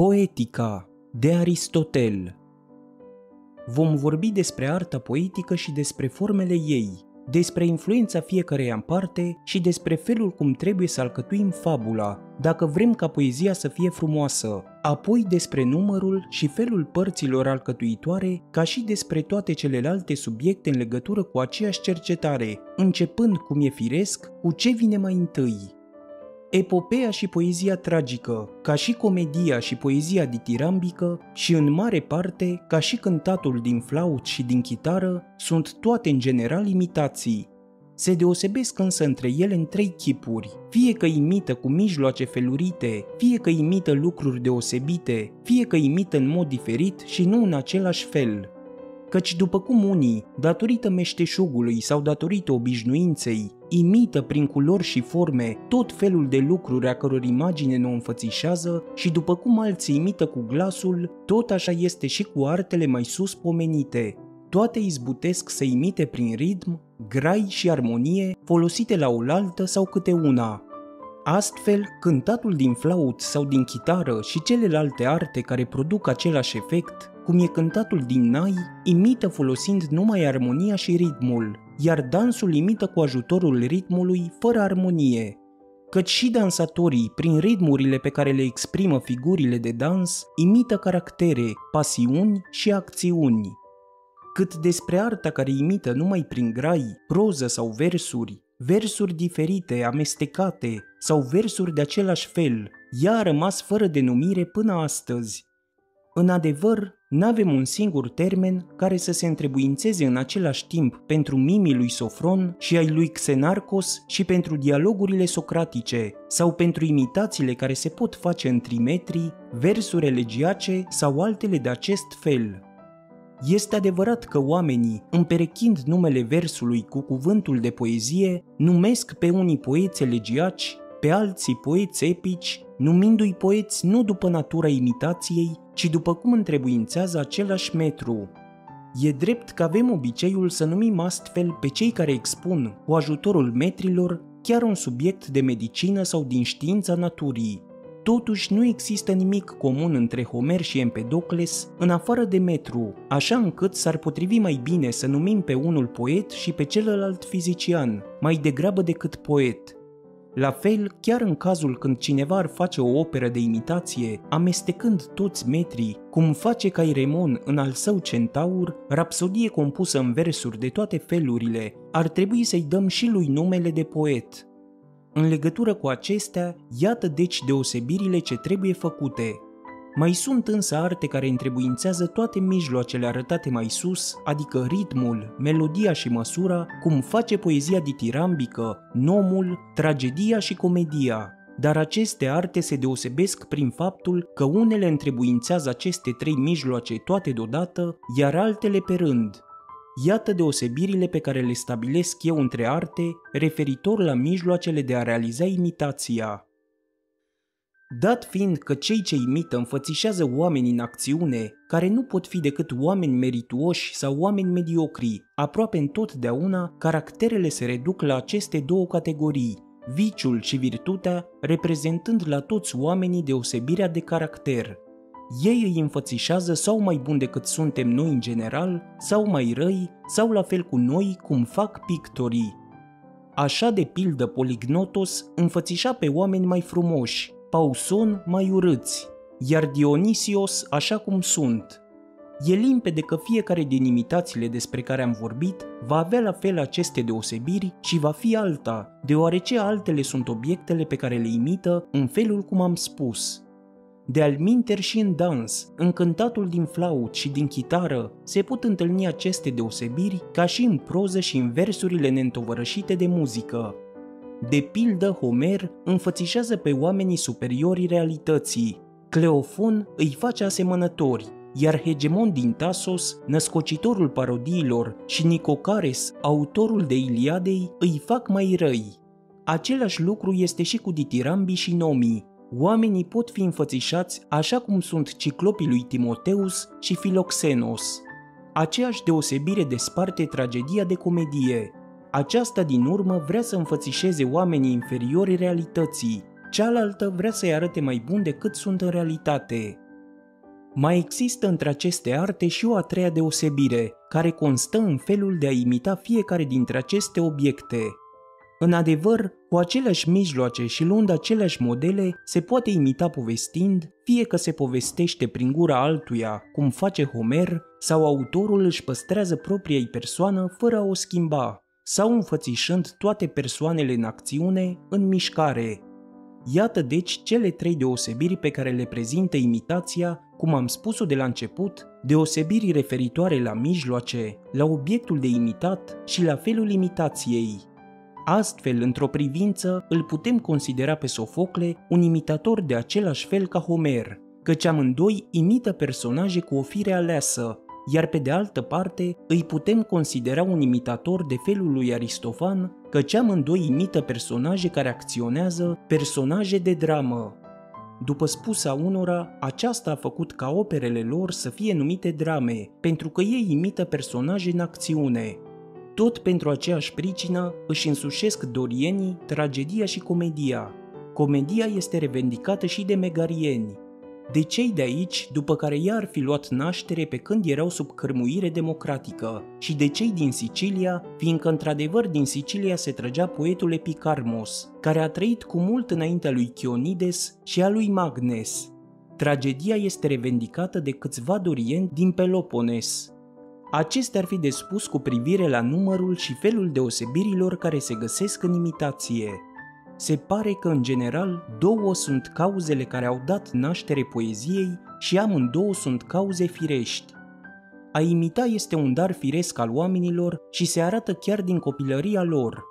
Poetica de Aristotel Vom vorbi despre arta poetică și despre formele ei, despre influența fiecăreia în parte și despre felul cum trebuie să alcătuim fabula, dacă vrem ca poezia să fie frumoasă, apoi despre numărul și felul părților alcătuitoare, ca și despre toate celelalte subiecte în legătură cu aceeași cercetare, începând cum e firesc, cu ce vine mai întâi. Epopeea și poezia tragică, ca și comedia și poezia ditirambică și în mare parte, ca și cântatul din flaut și din chitară, sunt toate în general imitații. Se deosebesc însă între ele în trei chipuri, fie că imită cu mijloace felurite, fie că imită lucruri deosebite, fie că imită în mod diferit și nu în același fel căci după cum unii, datorită meșteșugului sau datorită obișnuinței, imită prin culori și forme tot felul de lucruri a căror imagine ne o înfățișează și după cum alții imită cu glasul, tot așa este și cu artele mai sus pomenite. Toate izbutesc să imite prin ritm, grai și armonie folosite la oaltă sau câte una, Astfel, cântatul din flaut sau din chitară și celelalte arte care produc același efect, cum e cântatul din nai, imită folosind numai armonia și ritmul, iar dansul imită cu ajutorul ritmului fără armonie. Căci și dansatorii, prin ritmurile pe care le exprimă figurile de dans, imită caractere, pasiuni și acțiuni. Cât despre arta care imită numai prin grai, proză sau versuri, versuri diferite, amestecate sau versuri de același fel, ea a rămas fără denumire până astăzi. În adevăr, n-avem un singur termen care să se întrebuințeze în același timp pentru mimii lui Sofron și ai lui Xenarcos și pentru dialogurile socratice sau pentru imitațiile care se pot face în trimetri, versuri elegiace sau altele de acest fel. Este adevărat că oamenii, împerechind numele versului cu cuvântul de poezie, numesc pe unii poeți elegiaci, pe alții poeți epici, numindu-i poeți nu după natura imitației, ci după cum întrebuințează același metru. E drept că avem obiceiul să numim astfel pe cei care expun, cu ajutorul metrilor, chiar un subiect de medicină sau din știința naturii. Totuși nu există nimic comun între Homer și Empedocles în afară de metru, așa încât s-ar potrivi mai bine să numim pe unul poet și pe celălalt fizician, mai degrabă decât poet. La fel, chiar în cazul când cineva ar face o operă de imitație, amestecând toți metrii, cum face Cairemon în al său Centaur, rapsodie compusă în versuri de toate felurile, ar trebui să-i dăm și lui numele de poet. În legătură cu acestea, iată deci deosebirile ce trebuie făcute, mai sunt însă arte care întrebuințează toate mijloacele arătate mai sus, adică ritmul, melodia și măsura, cum face poezia ditirambică, nomul, tragedia și comedia. Dar aceste arte se deosebesc prin faptul că unele întrebuințează aceste trei mijloace toate deodată, iar altele pe rând. Iată deosebirile pe care le stabilesc eu între arte referitor la mijloacele de a realiza imitația. Dat fiind că cei ce imită înfățișează oameni în acțiune, care nu pot fi decât oameni merituoși sau oameni mediocri, aproape întotdeauna caracterele se reduc la aceste două categorii, viciul și virtutea reprezentând la toți oamenii deosebirea de caracter. Ei îi înfățișează sau mai bun decât suntem noi în general, sau mai răi, sau la fel cu noi cum fac pictorii. Așa de pildă Polignotos înfățișa pe oameni mai frumoși, Pauson mai urâți, iar Dionisios așa cum sunt. E limpede că fiecare din imitațiile despre care am vorbit va avea la fel aceste deosebiri și va fi alta, deoarece altele sunt obiectele pe care le imită în felul cum am spus. De alminter și în dans, în cântatul din flaut și din chitară, se pot întâlni aceste deosebiri ca și în proză și în versurile neîntovărășite de muzică, de pildă, Homer înfățișează pe oamenii superiori realității. Cleofon îi face asemănători, iar Hegemon din Tasos, născocitorul parodiilor, și Nicocares, autorul de Iliadei, îi fac mai răi. Același lucru este și cu ditirambii și nomii. Oamenii pot fi înfățișați așa cum sunt ciclopii lui Timoteus și Filoxenos. Aceeași deosebire desparte tragedia de comedie, aceasta din urmă vrea să înfățișeze oamenii inferiori realității, cealaltă vrea să-i arate mai bun decât sunt în realitate. Mai există între aceste arte și o a treia deosebire, care constă în felul de a imita fiecare dintre aceste obiecte. În adevăr, cu aceleași mijloace și luând aceleași modele, se poate imita povestind, fie că se povestește prin gura altuia, cum face Homer, sau autorul își păstrează propria persoană fără a o schimba, sau înfățișând toate persoanele în acțiune, în mișcare. Iată deci cele trei deosebiri pe care le prezintă imitația, cum am spus-o de la început, deosebiri referitoare la mijloace, la obiectul de imitat și la felul imitației. Astfel, într-o privință, îl putem considera pe Sofocle un imitator de același fel ca Homer, căci amândoi imită personaje cu o fire aleasă, iar pe de altă parte îi putem considera un imitator de felul lui Aristofan, căci amândoi imită personaje care acționează, personaje de dramă. După spusa unora, aceasta a făcut ca operele lor să fie numite drame, pentru că ei imită personaje în acțiune. Tot pentru aceeași pricină își însușesc dorienii, tragedia și comedia. Comedia este revendicată și de megarieni, de cei de aici, după care ea ar fi luat naștere pe când erau sub cărmuire democratică, și de cei din Sicilia, fiindcă într-adevăr din Sicilia se trăgea poetul Epicarmos, care a trăit cu mult înaintea lui Chionides și a lui Magnes. Tragedia este revendicată de câțiva dorieni din Pelopones. Acestea ar fi de spus cu privire la numărul și felul deosebirilor care se găsesc în imitație se pare că în general două sunt cauzele care au dat naștere poeziei și amândouă sunt cauze firești. A imita este un dar firesc al oamenilor și se arată chiar din copilăria lor.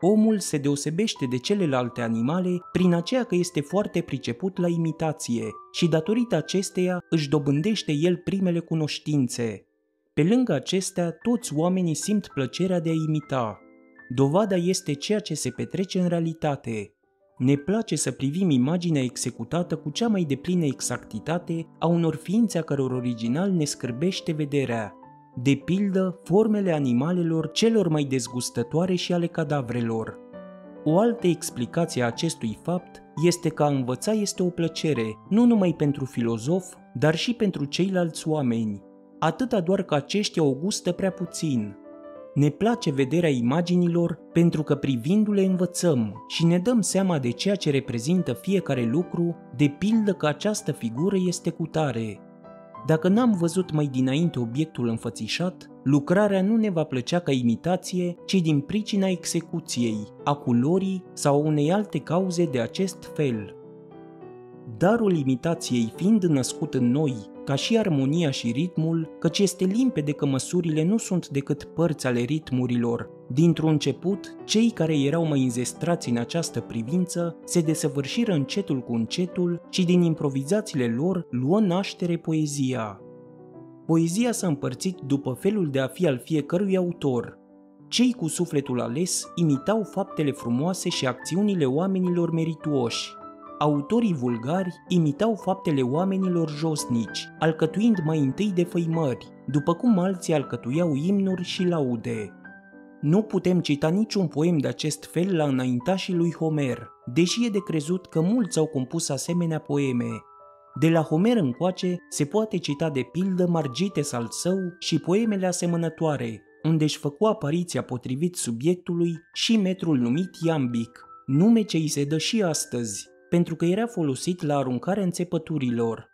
Omul se deosebește de celelalte animale prin aceea că este foarte priceput la imitație și datorită acesteia își dobândește el primele cunoștințe. Pe lângă acestea, toți oamenii simt plăcerea de a imita, Dovada este ceea ce se petrece în realitate. Ne place să privim imaginea executată cu cea mai deplină exactitate a unor ființe a căror original ne scârbește vederea, de pildă formele animalelor celor mai dezgustătoare și ale cadavrelor. O altă explicație a acestui fapt este că a învăța este o plăcere, nu numai pentru filozof, dar și pentru ceilalți oameni, atâta doar că aceștia o gustă prea puțin, ne place vederea imaginilor pentru că privindu-le învățăm și ne dăm seama de ceea ce reprezintă fiecare lucru, de pildă că această figură este cu tare. Dacă n-am văzut mai dinainte obiectul înfățișat, lucrarea nu ne va plăcea ca imitație, ci din pricina execuției, a culorii sau unei alte cauze de acest fel. Darul imitației fiind născut în noi ca și armonia și ritmul, căci este limpede că măsurile nu sunt decât părți ale ritmurilor. Dintr-un început, cei care erau mai înzestrați în această privință se desăvârșiră încetul cu încetul și din improvizațiile lor luă naștere poezia. Poezia s-a împărțit după felul de a fi al fiecărui autor. Cei cu sufletul ales imitau faptele frumoase și acțiunile oamenilor merituoși, autorii vulgari imitau faptele oamenilor josnici, alcătuind mai întâi de făimări, după cum alții alcătuiau imnuri și laude. Nu putem cita niciun poem de acest fel la înaintașii lui Homer, deși e de crezut că mulți au compus asemenea poeme. De la Homer încoace se poate cita de pildă Margites al său și poemele asemănătoare, unde își făcu apariția potrivit subiectului și metrul numit iambic, nume ce îi se dă și astăzi, pentru că era folosit la aruncarea înțepăturilor.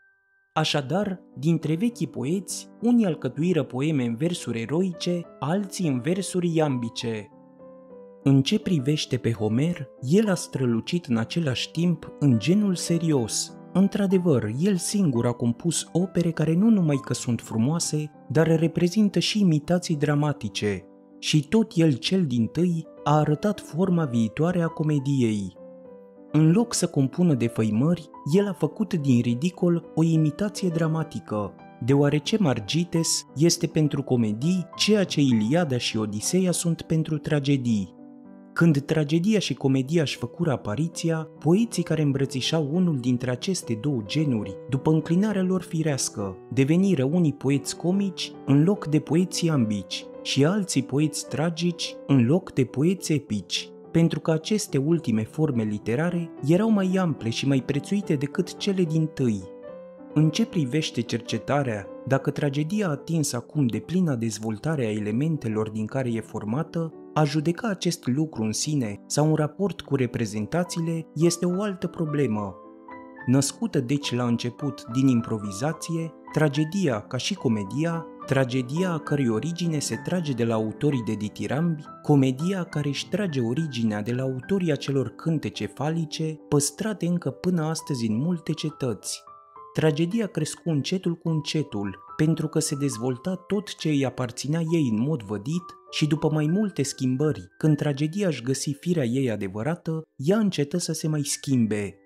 Așadar, dintre vechii poeți, unii alcătuiră poeme în versuri eroice, alții în versuri iambice. În ce privește pe Homer, el a strălucit în același timp în genul serios. Într-adevăr, el singur a compus opere care nu numai că sunt frumoase, dar reprezintă și imitații dramatice, și tot el cel din tâi a arătat forma viitoare a comediei. În loc să compună de făimări, el a făcut din ridicol o imitație dramatică, deoarece Margites este pentru comedii ceea ce Iliada și Odiseea sunt pentru tragedii. Când tragedia și comedia își făcură apariția, poeții care îmbrățișau unul dintre aceste două genuri, după înclinarea lor firească, deveniră unii poeți comici în loc de poeți ambici și alții poeți tragici în loc de poeți epici pentru că aceste ultime forme literare erau mai ample și mai prețuite decât cele din tâi. În ce privește cercetarea, dacă tragedia a atins acum de plină dezvoltare a elementelor din care e formată, a judeca acest lucru în sine sau în raport cu reprezentațiile este o altă problemă. Născută deci la început din improvizație, tragedia, ca și comedia, tragedia a cărei origine se trage de la autorii de ditirambi, comedia care își trage originea de la autorii acelor cântece falice, păstrate încă până astăzi în multe cetăți. Tragedia crescu încetul cu încetul, pentru că se dezvolta tot ce îi aparținea ei în mod vădit și după mai multe schimbări, când tragedia își găsi firea ei adevărată, ea încetă să se mai schimbe.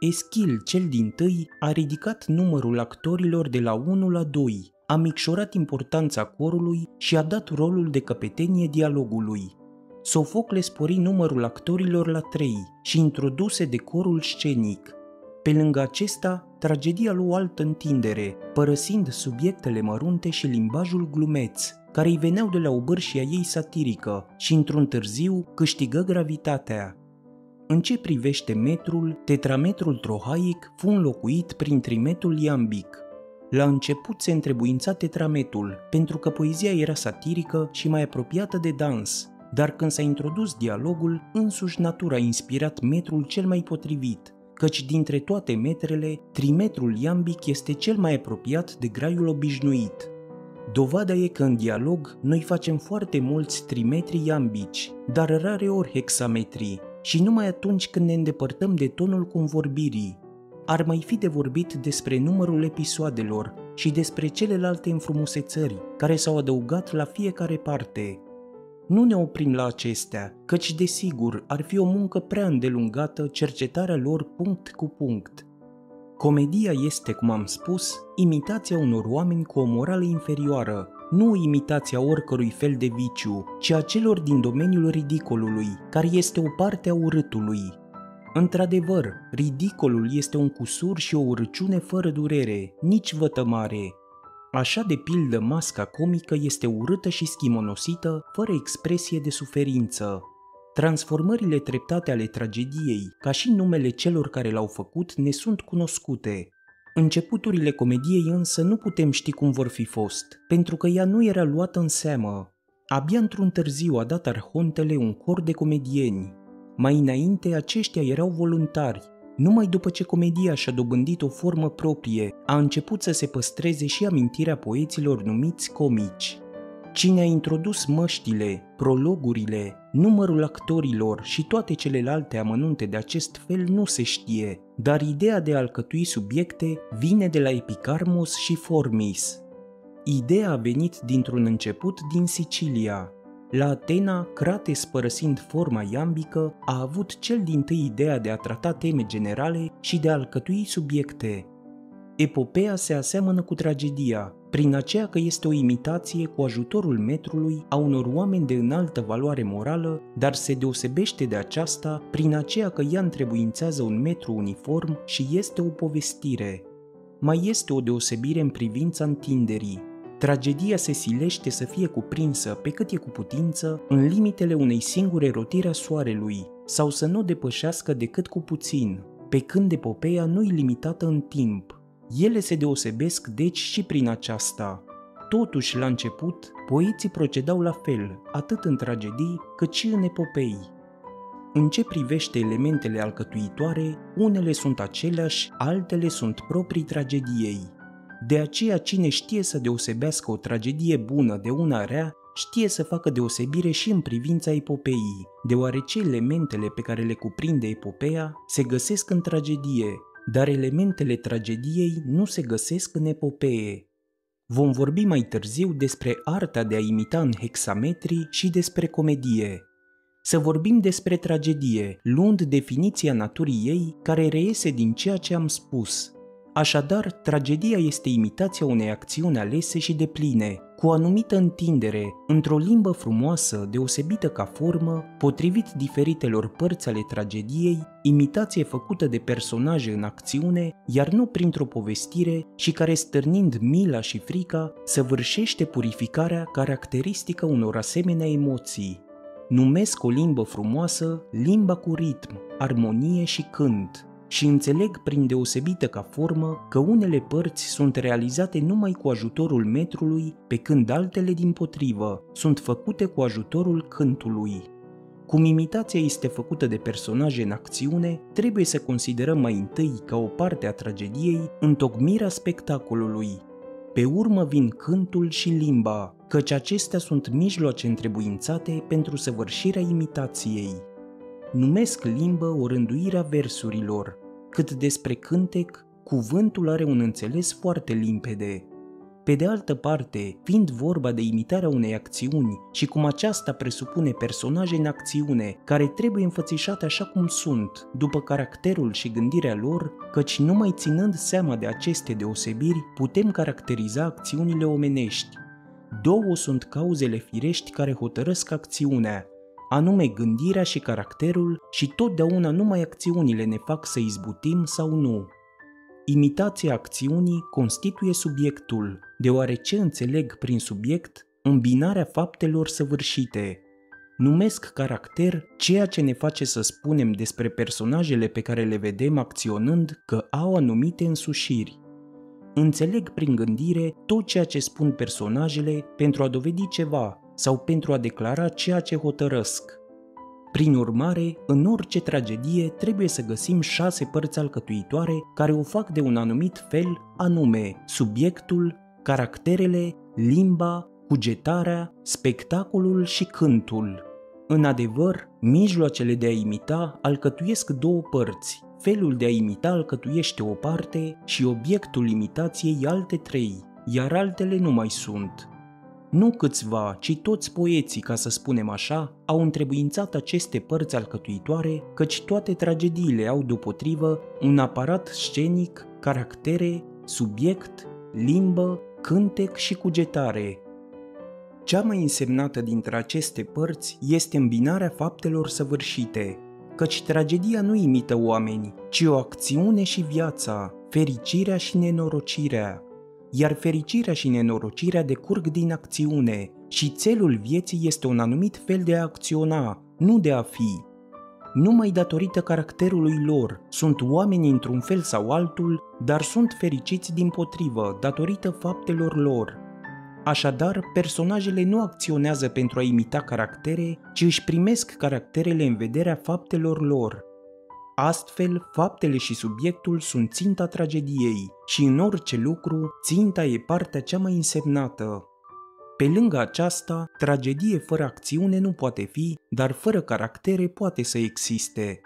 Eschil, cel din tâi, a ridicat numărul actorilor de la 1 la 2, a micșorat importanța corului și a dat rolul de căpetenie dialogului. Sofocle spori numărul actorilor la 3 și introduse decorul scenic. Pe lângă acesta, tragedia luă altă întindere, părăsind subiectele mărunte și limbajul glumeț, care îi veneau de la obârșia ei satirică și într-un târziu câștigă gravitatea. În ce privește metrul, tetrametrul trohaic fu înlocuit prin trimetrul iambic. La început se întrebuința tetrametul, pentru că poezia era satirică și mai apropiată de dans, dar când s-a introdus dialogul, însuși natura a inspirat metrul cel mai potrivit, căci dintre toate metrele, trimetrul iambic este cel mai apropiat de graiul obișnuit. Dovada e că în dialog noi facem foarte mulți trimetri iambici, dar rare ori hexametri, și numai atunci când ne îndepărtăm de tonul convorbirii. Ar mai fi de vorbit despre numărul episoadelor și despre celelalte înfrumusețări care s-au adăugat la fiecare parte. Nu ne oprim la acestea, căci desigur ar fi o muncă prea îndelungată cercetarea lor punct cu punct. Comedia este, cum am spus, imitația unor oameni cu o morală inferioară, nu imitația oricărui fel de viciu, ci a celor din domeniul ridicolului, care este o parte a urâtului. Într-adevăr, ridicolul este un cusur și o urăciune fără durere, nici vătămare. Așa de pildă masca comică este urâtă și schimonosită, fără expresie de suferință. Transformările treptate ale tragediei, ca și numele celor care l-au făcut, ne sunt cunoscute, Începuturile comediei însă nu putem ști cum vor fi fost, pentru că ea nu era luată în seamă. Abia într-un târziu a dat arhontele un cor de comedieni. Mai înainte, aceștia erau voluntari. Numai după ce comedia și-a dobândit o formă proprie, a început să se păstreze și amintirea poeților numiți comici. Cine a introdus măștile, prologurile, numărul actorilor și toate celelalte amănunte de acest fel nu se știe, dar ideea de a alcătui subiecte vine de la Epicarmos și Formis. Ideea a venit dintr-un început din Sicilia. La Atena, Crates părăsind forma iambică, a avut cel din tâi ideea de a trata teme generale și de a alcătui subiecte. Epopeea se aseamănă cu tragedia, prin aceea că este o imitație cu ajutorul metrului a unor oameni de înaltă valoare morală, dar se deosebește de aceasta prin aceea că ea întrebuințează un metru uniform și este o povestire. Mai este o deosebire în privința întinderii. Tragedia se silește să fie cuprinsă pe cât e cu putință în limitele unei singure rotiri a soarelui, sau să nu depășească decât cu puțin, pe când epopeea nu e limitată în timp, ele se deosebesc deci și prin aceasta. Totuși, la început, poeții procedau la fel, atât în tragedii cât și în epopei. În ce privește elementele alcătuitoare, unele sunt aceleași, altele sunt proprii tragediei. De aceea cine știe să deosebească o tragedie bună de una rea, știe să facă deosebire și în privința epopeii, deoarece elementele pe care le cuprinde epopeea se găsesc în tragedie, dar elementele tragediei nu se găsesc în epopee. Vom vorbi mai târziu despre arta de a imita în hexametri și despre comedie. Să vorbim despre tragedie, luând definiția naturii ei care reiese din ceea ce am spus, Așadar, tragedia este imitația unei acțiuni alese și depline, cu o anumită întindere, într-o limbă frumoasă, deosebită ca formă, potrivit diferitelor părți ale tragediei, imitație făcută de personaje în acțiune, iar nu printr-o povestire și care stârnind mila și frica, săvârșește purificarea caracteristică unor asemenea emoții. Numesc o limbă frumoasă limba cu ritm, armonie și cânt, și înțeleg prin deosebită ca formă că unele părți sunt realizate numai cu ajutorul metrului, pe când altele din potrivă sunt făcute cu ajutorul cântului. Cum imitația este făcută de personaje în acțiune, trebuie să considerăm mai întâi ca o parte a tragediei întocmirea spectacolului. Pe urmă vin cântul și limba, căci acestea sunt mijloace întrebuințate pentru săvârșirea imitației. Numesc limbă o rânduire a versurilor, cât despre cântec, cuvântul are un înțeles foarte limpede. Pe de altă parte, fiind vorba de imitarea unei acțiuni și cum aceasta presupune personaje în acțiune care trebuie înfățișate așa cum sunt, după caracterul și gândirea lor, căci numai ținând seama de aceste deosebiri putem caracteriza acțiunile omenești. Două sunt cauzele firești care hotărăsc acțiunea, anume gândirea și caracterul și totdeauna numai acțiunile ne fac să izbutim sau nu. Imitația acțiunii constituie subiectul, deoarece înțeleg prin subiect îmbinarea faptelor săvârșite. Numesc caracter ceea ce ne face să spunem despre personajele pe care le vedem acționând că au anumite însușiri. Înțeleg prin gândire tot ceea ce spun personajele pentru a dovedi ceva sau pentru a declara ceea ce hotărăsc. Prin urmare, în orice tragedie trebuie să găsim șase părți alcătuitoare care o fac de un anumit fel, anume subiectul, caracterele, limba, cugetarea, spectacolul și cântul. În adevăr, mijloacele de a imita alcătuiesc două părți, felul de a imita alcătuiește o parte și obiectul imitației alte trei, iar altele nu mai sunt. Nu câțiva, ci toți poeții, ca să spunem așa, au întrebuințat aceste părți alcătuitoare, căci toate tragediile au deopotrivă un aparat scenic, caractere, subiect, limbă, cântec și cugetare. Cea mai însemnată dintre aceste părți este îmbinarea faptelor săvârșite, căci tragedia nu imită oameni, ci o acțiune și viața, fericirea și nenorocirea, iar fericirea și nenorocirea decurg din acțiune și țelul vieții este un anumit fel de a acționa, nu de a fi. Numai datorită caracterului lor sunt oameni într-un fel sau altul, dar sunt fericiți din potrivă, datorită faptelor lor. Așadar, personajele nu acționează pentru a imita caractere, ci își primesc caracterele în vederea faptelor lor, Astfel, faptele și subiectul sunt ținta tragediei și în orice lucru, ținta e partea cea mai însemnată. Pe lângă aceasta, tragedie fără acțiune nu poate fi, dar fără caractere poate să existe.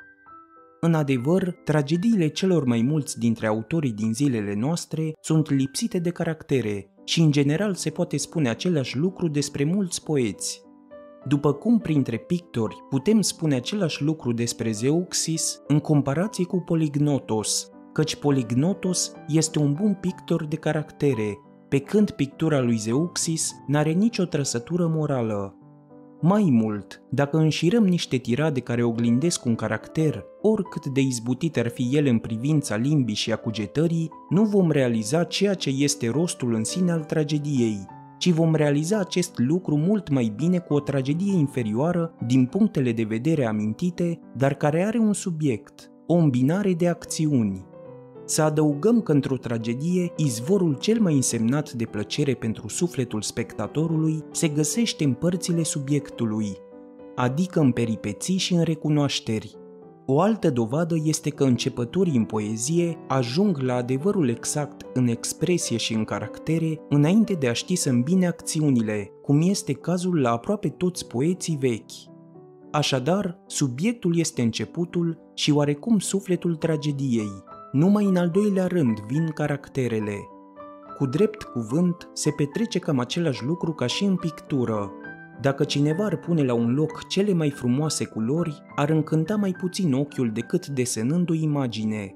În adevăr, tragediile celor mai mulți dintre autorii din zilele noastre sunt lipsite de caractere și în general se poate spune același lucru despre mulți poeți. După cum printre pictori putem spune același lucru despre Zeuxis în comparație cu Polignotos, căci Polignotos este un bun pictor de caractere, pe când pictura lui Zeuxis n-are nicio trăsătură morală. Mai mult, dacă înșirăm niște tirade care oglindesc un caracter, oricât de izbutit ar fi el în privința limbii și a cugetării, nu vom realiza ceea ce este rostul în sine al tragediei, ci vom realiza acest lucru mult mai bine cu o tragedie inferioară din punctele de vedere amintite, dar care are un subiect, o îmbinare de acțiuni. Să adăugăm că într-o tragedie, izvorul cel mai însemnat de plăcere pentru sufletul spectatorului se găsește în părțile subiectului, adică în peripeții și în recunoașteri, o altă dovadă este că începătorii în poezie ajung la adevărul exact în expresie și în caractere înainte de a ști să îmbine acțiunile, cum este cazul la aproape toți poeții vechi. Așadar, subiectul este începutul și oarecum sufletul tragediei. Numai în al doilea rând vin caracterele. Cu drept cuvânt, se petrece cam același lucru ca și în pictură, dacă cineva ar pune la un loc cele mai frumoase culori, ar încânta mai puțin ochiul decât desenându imagine.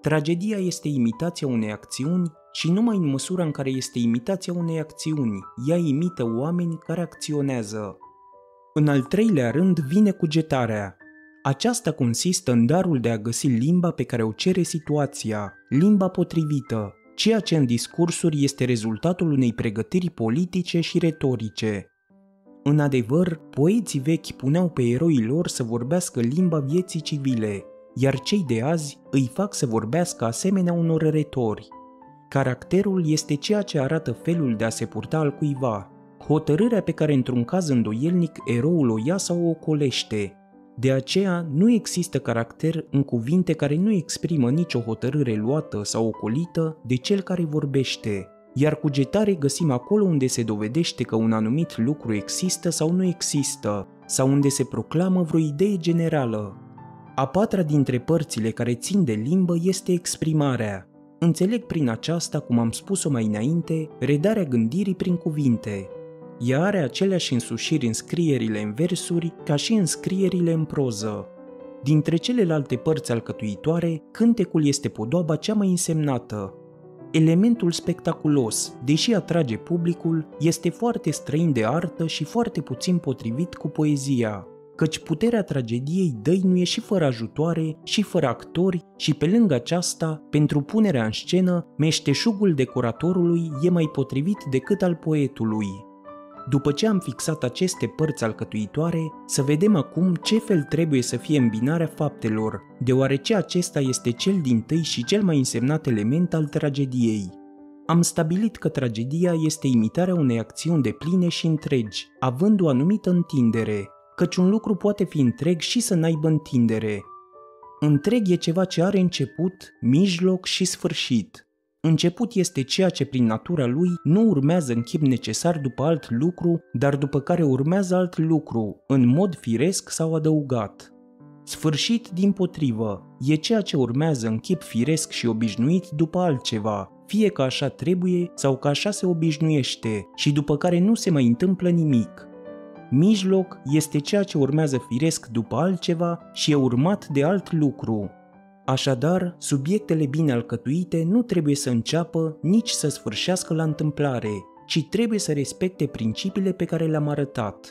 Tragedia este imitația unei acțiuni și numai în măsura în care este imitația unei acțiuni, ea imită oameni care acționează. În al treilea rând vine cugetarea. Aceasta consistă în darul de a găsi limba pe care o cere situația, limba potrivită, ceea ce în discursuri este rezultatul unei pregătiri politice și retorice. În adevăr, poeții vechi puneau pe eroii lor să vorbească limba vieții civile, iar cei de azi îi fac să vorbească asemenea unor retori. Caracterul este ceea ce arată felul de a se purta al cuiva, hotărârea pe care într-un caz îndoielnic eroul o ia sau o ocolește. De aceea, nu există caracter în cuvinte care nu exprimă nicio hotărâre luată sau ocolită de cel care vorbește, iar cugetare găsim acolo unde se dovedește că un anumit lucru există sau nu există, sau unde se proclamă vreo idee generală. A patra dintre părțile care țin de limbă este exprimarea. Înțeleg prin aceasta, cum am spus-o mai înainte, redarea gândirii prin cuvinte. Ea are aceleași însușiri în scrierile în versuri ca și în scrierile în proză. Dintre celelalte părți alcătuitoare, cântecul este podoaba cea mai însemnată, Elementul spectaculos, deși atrage publicul, este foarte străin de artă și foarte puțin potrivit cu poezia, căci puterea tragediei dăinuie și fără ajutoare și fără actori și pe lângă aceasta, pentru punerea în scenă, meșteșugul decoratorului e mai potrivit decât al poetului. După ce am fixat aceste părți alcătuitoare, să vedem acum ce fel trebuie să fie îmbinarea faptelor, deoarece acesta este cel din tâi și cel mai însemnat element al tragediei. Am stabilit că tragedia este imitarea unei acțiuni de pline și întregi, având o anumită întindere, căci un lucru poate fi întreg și să n-aibă întindere. Întreg e ceva ce are început, mijloc și sfârșit. Început este ceea ce prin natura lui nu urmează în chip necesar după alt lucru, dar după care urmează alt lucru, în mod firesc sau adăugat. Sfârșit, din potrivă, e ceea ce urmează în chip firesc și obișnuit după altceva, fie că așa trebuie sau că așa se obișnuiește și după care nu se mai întâmplă nimic. Mijloc este ceea ce urmează firesc după altceva și e urmat de alt lucru, Așadar, subiectele bine alcătuite nu trebuie să înceapă nici să sfârșească la întâmplare, ci trebuie să respecte principiile pe care le-am arătat.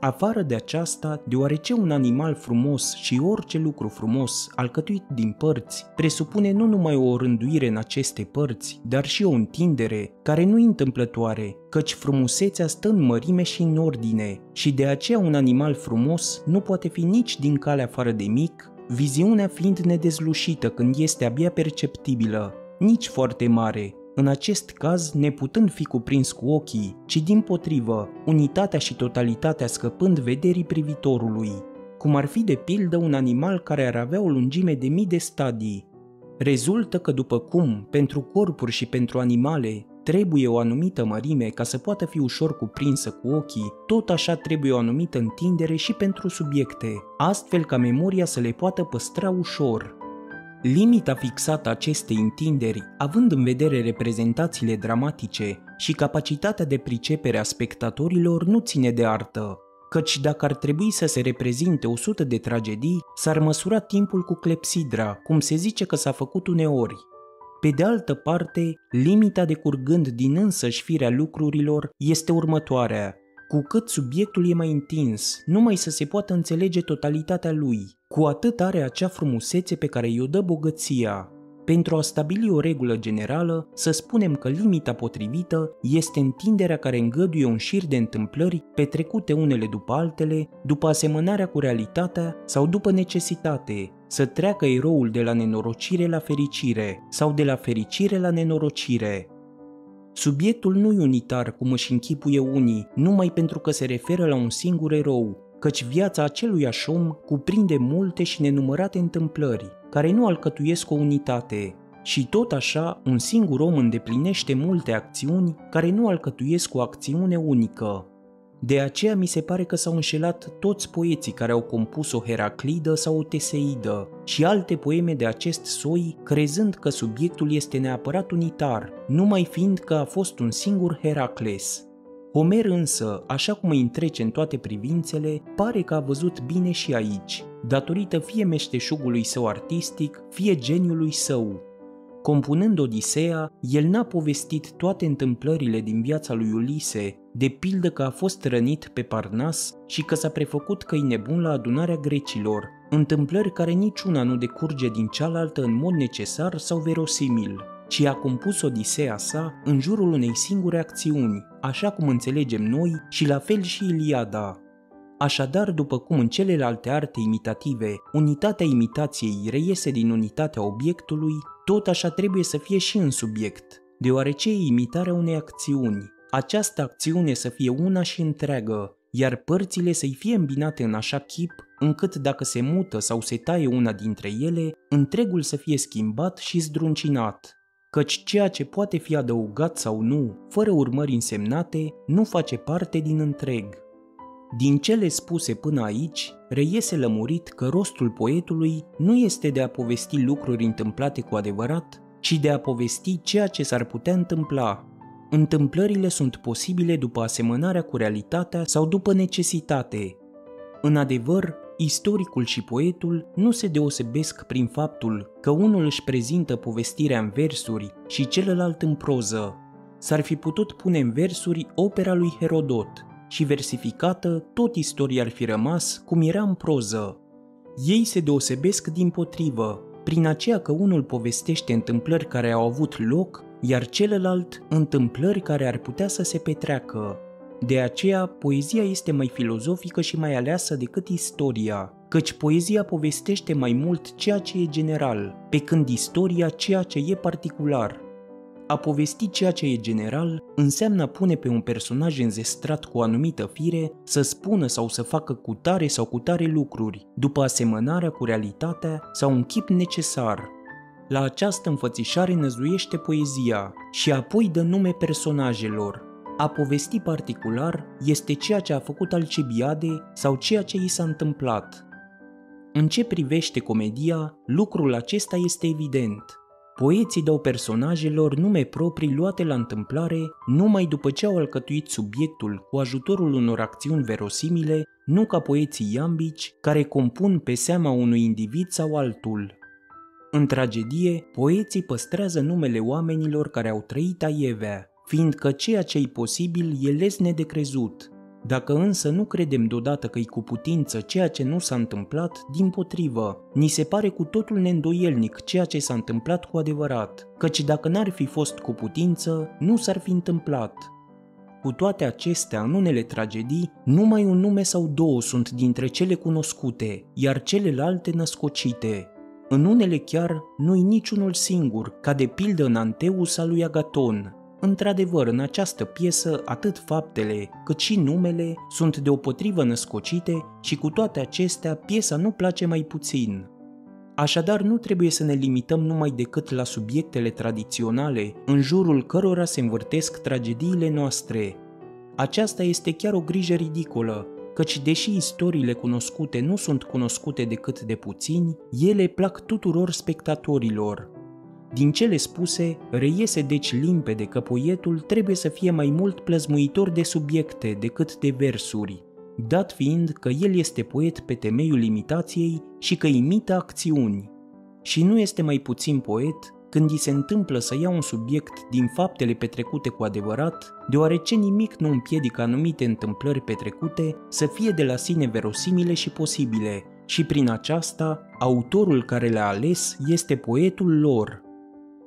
Afară de aceasta, deoarece un animal frumos și orice lucru frumos, alcătuit din părți, presupune nu numai o rânduire în aceste părți, dar și o întindere, care nu-i întâmplătoare, căci frumusețea stă în mărime și în ordine, și de aceea un animal frumos nu poate fi nici din calea afară de mic, viziunea fiind nedezlușită când este abia perceptibilă, nici foarte mare, în acest caz neputând fi cuprins cu ochii, ci din potrivă, unitatea și totalitatea scăpând vederii privitorului, cum ar fi de pildă un animal care ar avea o lungime de mii de stadii. Rezultă că după cum, pentru corpuri și pentru animale, trebuie o anumită mărime ca să poată fi ușor cuprinsă cu ochii, tot așa trebuie o anumită întindere și pentru subiecte, astfel ca memoria să le poată păstra ușor. Limita fixată acestei întinderi, având în vedere reprezentațiile dramatice și capacitatea de pricepere a spectatorilor, nu ține de artă, căci dacă ar trebui să se reprezinte 100 de tragedii, s-ar măsura timpul cu clepsidra, cum se zice că s-a făcut uneori, pe de altă parte, limita decurgând din însăși firea lucrurilor este următoarea. Cu cât subiectul e mai întins, numai să se poată înțelege totalitatea lui, cu atât are acea frumusețe pe care i-o dă bogăția. Pentru a stabili o regulă generală, să spunem că limita potrivită este întinderea care îngăduie un șir de întâmplări petrecute unele după altele, după asemănarea cu realitatea sau după necesitate, să treacă eroul de la nenorocire la fericire sau de la fericire la nenorocire. Subiectul nu e unitar cum își închipuie unii, numai pentru că se referă la un singur erou, căci viața acelui om cuprinde multe și nenumărate întâmplări, care nu alcătuiesc o unitate, și tot așa, un singur om îndeplinește multe acțiuni care nu alcătuiesc o acțiune unică. De aceea mi se pare că s-au înșelat toți poeții care au compus o Heraclidă sau o Teseidă și alte poeme de acest soi, crezând că subiectul este neapărat unitar, numai fiind că a fost un singur Heracles. Homer însă, așa cum îi întrece în toate privințele, pare că a văzut bine și aici, datorită fie meșteșugului său artistic, fie geniului său, Compunând Odiseea, el n-a povestit toate întâmplările din viața lui Ulise, de pildă că a fost rănit pe Parnas și că s-a prefăcut că e nebun la adunarea grecilor, întâmplări care niciuna nu decurge din cealaltă în mod necesar sau verosimil, ci a compus Odiseea sa în jurul unei singure acțiuni, așa cum înțelegem noi și la fel și Iliada. Așadar, după cum în celelalte arte imitative, unitatea imitației reiese din unitatea obiectului, tot așa trebuie să fie și în subiect, deoarece e imitarea unei acțiuni. Această acțiune să fie una și întreagă, iar părțile să-i fie îmbinate în așa chip încât dacă se mută sau se taie una dintre ele, întregul să fie schimbat și zdruncinat, căci ceea ce poate fi adăugat sau nu, fără urmări însemnate, nu face parte din întreg. Din cele spuse până aici, reiese lămurit că rostul poetului nu este de a povesti lucruri întâmplate cu adevărat, ci de a povesti ceea ce s-ar putea întâmpla. Întâmplările sunt posibile după asemănarea cu realitatea sau după necesitate. În adevăr, istoricul și poetul nu se deosebesc prin faptul că unul își prezintă povestirea în versuri și celălalt în proză. S-ar fi putut pune în versuri opera lui Herodot și versificată tot istoria ar fi rămas cum era în proză. Ei se deosebesc din potrivă, prin aceea că unul povestește întâmplări care au avut loc, iar celălalt întâmplări care ar putea să se petreacă. De aceea, poezia este mai filozofică și mai aleasă decât istoria, căci poezia povestește mai mult ceea ce e general, pe când istoria ceea ce e particular. A povesti ceea ce e general înseamnă a pune pe un personaj înzestrat cu o anumită fire să spună sau să facă cu tare sau cu tare lucruri, după asemănarea cu realitatea sau un chip necesar. La această înfățișare năzuiește poezia și apoi dă nume personajelor, a povesti particular este ceea ce a făcut Alcibiade sau ceea ce i s-a întâmplat. În ce privește comedia, lucrul acesta este evident. Poeții dau personajelor nume proprii luate la întâmplare numai după ce au alcătuit subiectul cu ajutorul unor acțiuni verosimile, nu ca poeții iambici care compun pe seama unui individ sau altul. În tragedie, poeții păstrează numele oamenilor care au trăit aievea, fiindcă ceea ce e posibil e lesne de crezut. Dacă însă nu credem deodată că e cu putință ceea ce nu s-a întâmplat, din potrivă, ni se pare cu totul neîndoielnic ceea ce s-a întâmplat cu adevărat, căci dacă n-ar fi fost cu putință, nu s-ar fi întâmplat. Cu toate acestea, în unele tragedii, numai un nume sau două sunt dintre cele cunoscute, iar celelalte născocite. În unele chiar nu-i niciunul singur, ca de pildă în Anteus al lui Agaton, Într-adevăr, în această piesă, atât faptele cât și numele sunt deopotrivă născocite și cu toate acestea, piesa nu place mai puțin. Așadar, nu trebuie să ne limităm numai decât la subiectele tradiționale în jurul cărora se învârtesc tragediile noastre. Aceasta este chiar o grijă ridicolă, căci deși istoriile cunoscute nu sunt cunoscute decât de puțini, ele plac tuturor spectatorilor. Din cele spuse, reiese deci limpede că poetul trebuie să fie mai mult plăzmuitor de subiecte decât de versuri, dat fiind că el este poet pe temeiul imitației și că imită acțiuni. Și nu este mai puțin poet când îi se întâmplă să ia un subiect din faptele petrecute cu adevărat, deoarece nimic nu împiedică anumite întâmplări petrecute să fie de la sine verosimile și posibile, și prin aceasta, autorul care le-a ales este poetul lor,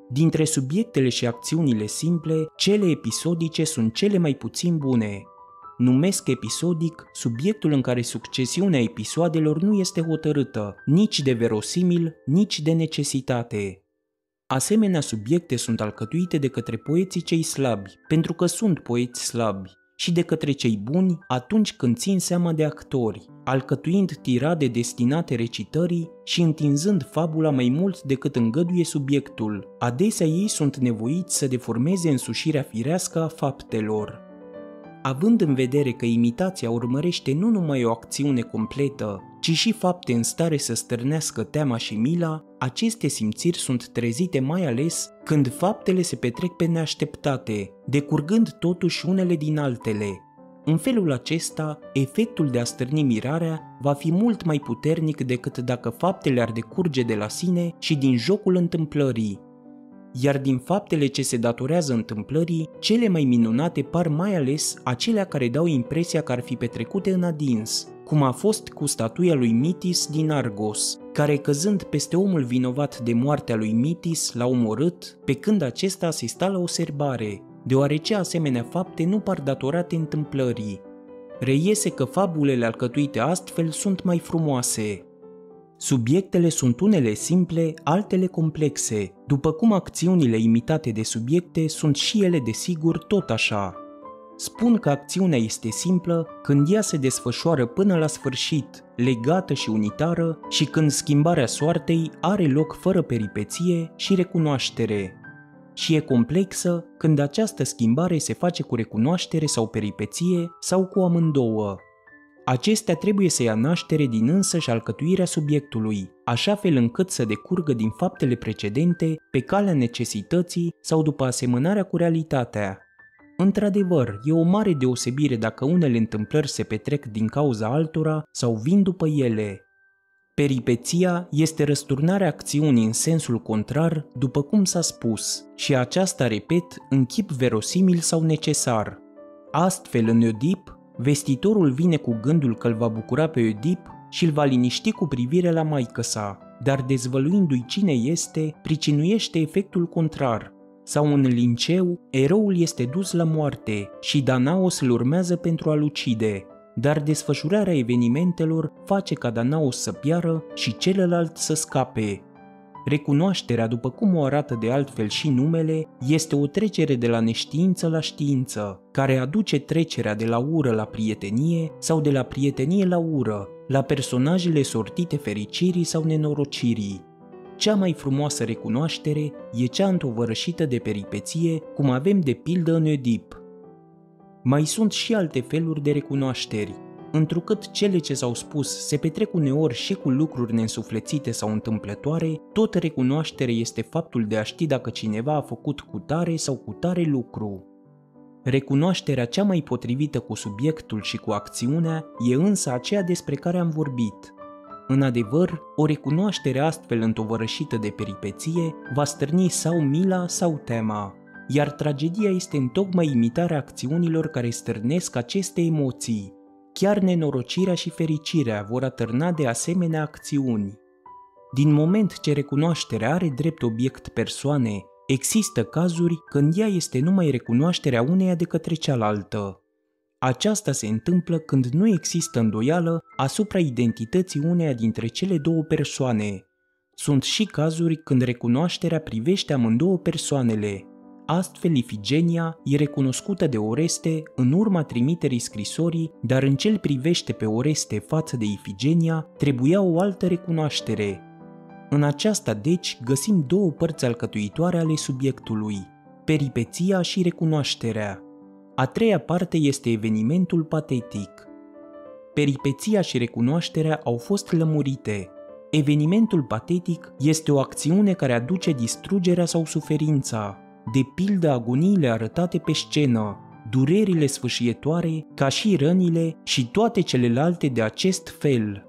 Dintre subiectele și acțiunile simple, cele episodice sunt cele mai puțin bune. Numesc episodic subiectul în care succesiunea episoadelor nu este hotărâtă, nici de verosimil, nici de necesitate. Asemenea subiecte sunt alcătuite de către poeții cei slabi, pentru că sunt poeți slabi, și de către cei buni atunci când țin seama de actori, alcătuind tirade destinate recitării și întinzând fabula mai mult decât îngăduie subiectul. Adesea ei sunt nevoiți să deformeze însușirea firească a faptelor. Având în vedere că imitația urmărește nu numai o acțiune completă, ci și fapte în stare să stârnească teama și mila, aceste simțiri sunt trezite mai ales când faptele se petrec pe neașteptate, decurgând totuși unele din altele. În felul acesta, efectul de a stârni mirarea va fi mult mai puternic decât dacă faptele ar decurge de la sine și din jocul întâmplării. Iar din faptele ce se datorează întâmplării, cele mai minunate par mai ales acelea care dau impresia că ar fi petrecute în adins, cum a fost cu statuia lui Mitis din Argos, care căzând peste omul vinovat de moartea lui Mitis l-a omorât, pe când acesta asista la o serbare, deoarece asemenea fapte nu par datorate întâmplării. reiese că fabulele alcătuite astfel sunt mai frumoase. Subiectele sunt unele simple, altele complexe, după cum acțiunile imitate de subiecte sunt și ele desigur tot așa. Spun că acțiunea este simplă când ea se desfășoară până la sfârșit, legată și unitară și când schimbarea soartei are loc fără peripeție și recunoaștere. Și e complexă când această schimbare se face cu recunoaștere sau peripeție sau cu amândouă. Acestea trebuie să ia naștere din însăși alcătuirea subiectului, așa fel încât să decurgă din faptele precedente pe calea necesității sau după asemănarea cu realitatea. Într-adevăr, e o mare deosebire dacă unele întâmplări se petrec din cauza altora sau vin după ele. Peripeția este răsturnarea acțiunii în sensul contrar, după cum s-a spus, și aceasta, repet, în chip verosimil sau necesar. Astfel, în Oedip, vestitorul vine cu gândul că îl va bucura pe Oedip și îl va liniști cu privire la maică sa, dar dezvăluindu-i cine este, pricinuiește efectul contrar, sau în linceu, eroul este dus la moarte și Danaos îl urmează pentru a-l ucide, dar desfășurarea evenimentelor face ca Danaos să piară și celălalt să scape. Recunoașterea, după cum o arată de altfel și numele, este o trecere de la neștiință la știință, care aduce trecerea de la ură la prietenie sau de la prietenie la ură, la personajele sortite fericirii sau nenorocirii. Cea mai frumoasă recunoaștere e cea întovărășită de peripeție, cum avem de pildă în Oedip. Mai sunt și alte feluri de recunoașteri, întrucât cele ce s-au spus se petrec uneori și cu lucruri neînsuflețite sau întâmplătoare, tot recunoaștere este faptul de a ști dacă cineva a făcut cu tare sau cu tare lucru. Recunoașterea cea mai potrivită cu subiectul și cu acțiunea e însă aceea despre care am vorbit – în adevăr, o recunoaștere astfel întovărășită de peripeție va stârni sau mila sau tema, iar tragedia este întocmai imitarea acțiunilor care stârnesc aceste emoții. Chiar nenorocirea și fericirea vor atârna de asemenea acțiuni. Din moment ce recunoașterea are drept obiect persoane, există cazuri când ea este numai recunoașterea uneia de către cealaltă. Aceasta se întâmplă când nu există îndoială asupra identității uneia dintre cele două persoane. Sunt și cazuri când recunoașterea privește amândouă persoanele. Astfel, Ifigenia e recunoscută de Oreste în urma trimiterii scrisorii, dar în cel privește pe Oreste față de Ifigenia, trebuia o altă recunoaștere. În aceasta, deci, găsim două părți alcătuitoare ale subiectului, peripeția și recunoașterea. A treia parte este evenimentul patetic. Peripeția și recunoașterea au fost lămurite. Evenimentul patetic este o acțiune care aduce distrugerea sau suferința, de pildă agoniile arătate pe scenă, durerile sfâșietoare, ca și rănile și toate celelalte de acest fel.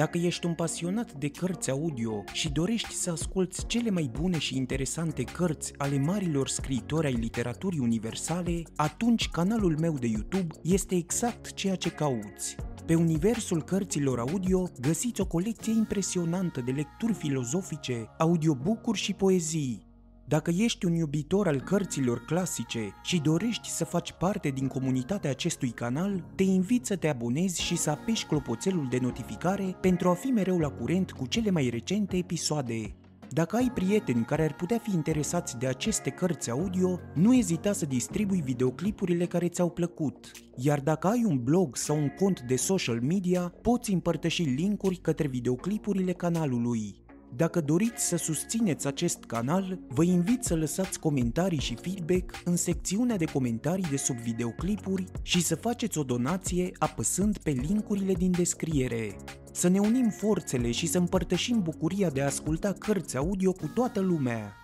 Dacă ești un pasionat de cărți audio și dorești să asculți cele mai bune și interesante cărți ale marilor scriitori ai literaturii universale, atunci canalul meu de YouTube este exact ceea ce cauți. Pe universul cărților audio găsiți o colecție impresionantă de lecturi filozofice, audiobook-uri și poezii, dacă ești un iubitor al cărților clasice și dorești să faci parte din comunitatea acestui canal, te invit să te abonezi și să apeși clopoțelul de notificare pentru a fi mereu la curent cu cele mai recente episoade. Dacă ai prieteni care ar putea fi interesați de aceste cărți audio, nu ezita să distribui videoclipurile care ți-au plăcut. Iar dacă ai un blog sau un cont de social media, poți împărtăși linkuri către videoclipurile canalului. Dacă doriți să susțineți acest canal, vă invit să lăsați comentarii și feedback în secțiunea de comentarii de sub videoclipuri și să faceți o donație apăsând pe linkurile din descriere. Să ne unim forțele și să împărtășim bucuria de a asculta cărți audio cu toată lumea.